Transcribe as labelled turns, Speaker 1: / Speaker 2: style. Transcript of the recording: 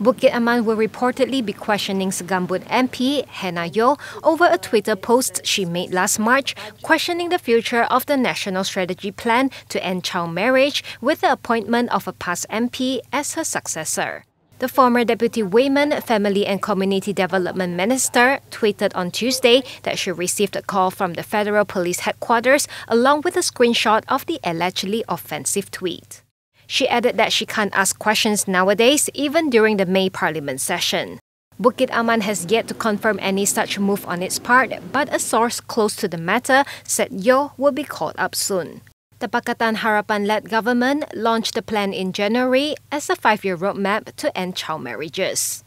Speaker 1: Bukit Aman will reportedly be questioning Segambut MP Hannah Yeoh over a Twitter post she made last March questioning the future of the National Strategy Plan to end child marriage with the appointment of a PAS MP as her successor. The former Deputy Women, Family and Community Development Minister tweeted on Tuesday that she received a call from the Federal Police Headquarters along with a screenshot of the allegedly offensive tweet. She added that she can't ask questions nowadays, even during the May Parliament session. Bukit Aman has yet to confirm any such move on its part, but a source close to the matter said Yeoh will be called up soon. The Pakatan Harapan led government launched the plan in January as a five year roadmap to end child marriages.